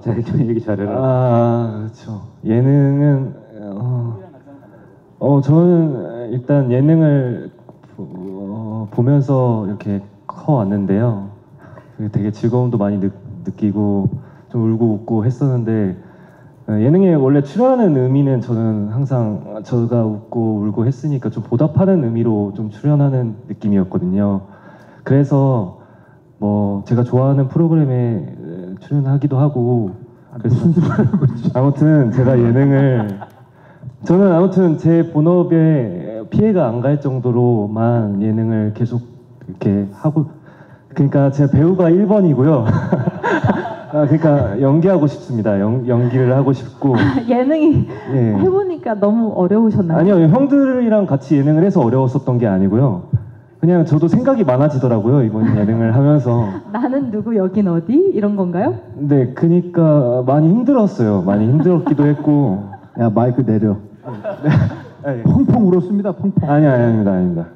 잘좀 얘기 잘해라. 아, 그렇죠. 예능은 어, 어 저는 일단 예능을 보- 어, 보면서 이렇게 커 왔는데요. 되게 즐거움도 많이 느, 느끼고 좀 울고 웃고 했었는데 어, 예능에 원래 출연하는 의미는 저는 항상 저가 웃고 울고 했으니까 좀 보답하는 의미로 좀 출연하는 느낌이었거든요. 그래서 뭐 제가 좋아하는 프로그램에 출연하기도 하고 그래서 아무튼 제가 예능을 저는 아무튼 제 본업에 피해가 안 갈 정도로만 예능을 계속 이렇게 하고 그러니까 제가 배우가 1번이고요. 아, 그러니까 연기하고 싶습니다. 연, 연기를 하고 싶고 예능이 예. 해보니까 너무 어려우셨나요? 아니요 형들이랑 같이 예능을 해서 어려웠었던 게 아니고요. 그냥 저도 생각이 많아지더라고요 이번 예능을 하면서. 나는 누구 여긴 어디 이런 건가요? 네, 그니까 많이 힘들었어요. 많이 힘들었기도 했고. 야 마이크 내려. 아니, 펑펑 울었습니다. 펑펑. 아니, 아니, 아닙니다, 아닙니다.